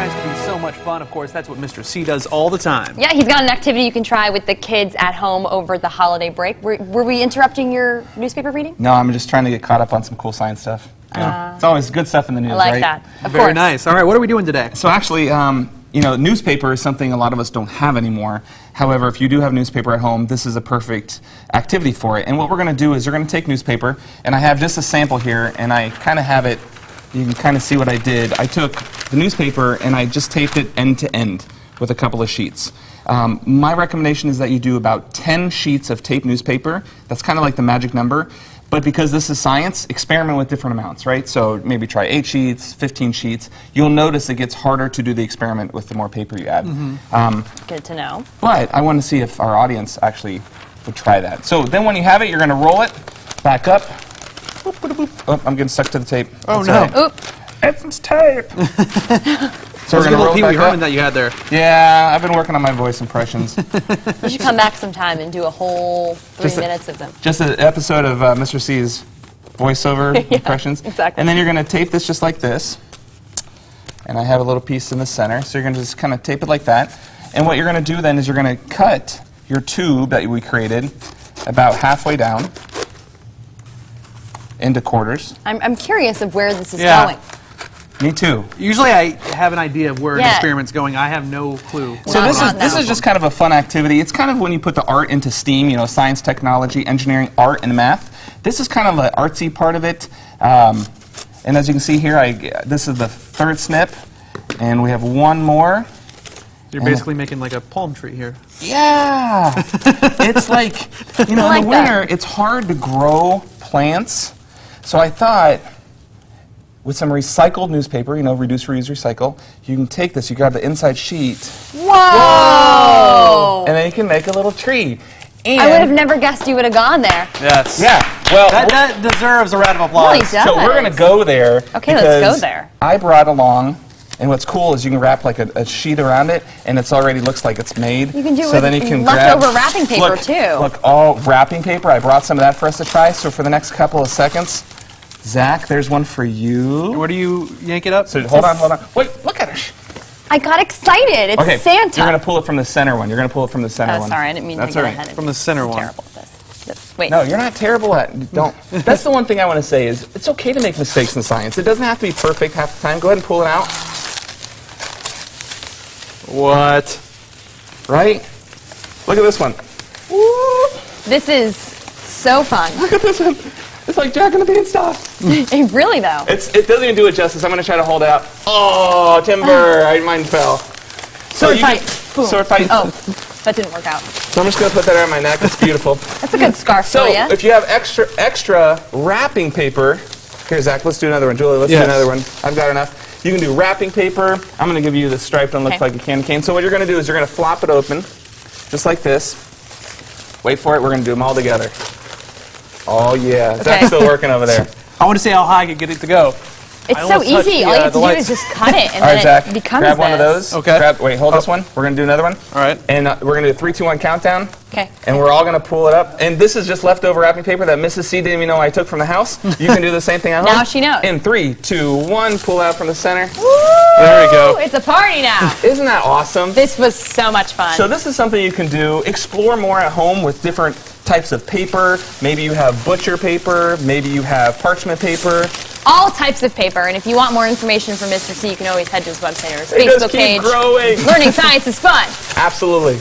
science can be so much fun. Of course, that's what Mr. C does all the time. Yeah, he's got an activity you can try with the kids at home over the holiday break. Were, were we interrupting your newspaper reading? No, I'm just trying to get caught up on some cool science stuff. Yeah. it's always good stuff in the news, I like right? that. Of Very course. nice. All right, what are we doing today? So actually, um, you know, newspaper is something a lot of us don't have anymore. However, if you do have newspaper at home, this is a perfect activity for it. And what we're going to do is you're going to take newspaper, and I have just a sample here, and I kind of have it. You can kind of see what I did. I took the newspaper and I just taped it end to end with a couple of sheets. Um, my recommendation is that you do about 10 sheets of tape newspaper. That's kind of like the magic number. But because this is science, experiment with different amounts, right? So maybe try 8 sheets, 15 sheets. You'll notice it gets harder to do the experiment with the more paper you add. Um, Good to know. but I want to see if our audience actually would try that. So then when you have it, you're going to roll it back up. Boop, boop, boop. Oh, I'm getting stuck to the tape. Oh, That's no. all right. Oop. It's tape. so That's we're going to roll Pee it Wee back Herman up. that you had there. Yeah, I've been working on my voice impressions. You should come back sometime and do a whole three Just a- minutes of them. just an episode of uh, Mr. C's voiceover impressions. exactly. And then you're going to tape this just like this. And I have a little piece in the center, so you're going to just kind of tape it like that. And what you're going to do then is you're going to cut your tube that we created about halfway down into quarters. I'm, I'm curious of where this is Yeah. going. Me too. Usually I have an idea of where an experiment's going. I have no clue. So this is this is just kind of a fun activity. It's kind of when you put the art into STEAM, you know, science, technology, engineering, art, and math. This is kind of the artsy part of it. Um, and as you can see here, I, this is the third snip, and we have one more. You're basically making like a palm tree here. Yeah, it's like you know, I in the like that. winter, it's hard to grow plants. So I thought, with some recycled newspaper, you know, reduce, reuse, recycle, you can take this. You grab the inside sheet, Whoa! and then you can make a little tree. And I would have never guessed you would have gone there. Yes. Yeah. Well, That, that deserves a round of applause. Really does. so we're gonna go there. Okay, let's go there. I brought along, and what's cool is you can wrap like a, a sheet around it, and it's already looks like it's made. You can do it so with then you can leftover grab, wrapping paper, look, too. Look, all wrapping paper. I brought some of that for us to try. So for the next couple of seconds, Zac, there's one for you. Where do you yank it up? So hold on, hold on. Wait, look at her. I got excited. It's Okay, Santa. You're gonna pull it from the center one. You're gonna pull it from the center oh, one. sorry, I didn't mean That's to all get right. ahead of From the center I'm one. terrible at this. This- Wait. No, you're not terrible at don't. That's the one thing I want to say is it's okay to make mistakes in science. It doesn't have to be perfect half the time. Go ahead and pull it out. What? Right? Look at this one. Woo! This is so fun. Look at this one. It's like Jack and the Beanstalk. It really, though. It's, it doesn't even do it justice. I'm going to try to hold it out. Oh, timber. Oh. I, mine fell. So Sword you fight. can- Boom. Sword fight. Oh, that didn't work out. So I'm just going to put that around my neck. It's beautiful. That's a good scarf So for you. if you have extra extra wrapping paper, here Zac, let's do another one. Julie, let's Yes. do another one. I've got enough. You can do wrapping paper. I'm going to give you the striped one, looks Okay. like a candy cane. So what you're going to do is you're going to flop it open, just like this. Wait for it. We're going to do them all together. Oh yeah, Okay. Zac's still working over there. I want to see how high I can get it to go. It's I so easy. the, All you uh, have the to do lights. is just cut it, and All right, then Zac, it becomes grab one of those. Okay. Grab, wait, hold this one. We're going to do another one. All right. And uh, we're going to do a three, two, one countdown. Okay. And we're all going to pull it up. And this is just leftover wrapping paper that Mrs. C didn't even know I took from the house. You can do the same thing at home. Now she knows. In three, two, one, pull out from the center. There we go. It's a party now. Isn't that awesome? this was so much fun. So this is something you can do. Explore more at home with different types of paper. Maybe you have butcher paper. Maybe you have parchment paper. All types of paper. And if you want more information from Mr. C, you can always head to his website or his They Facebook page. growing. Learning science is fun. Absolutely.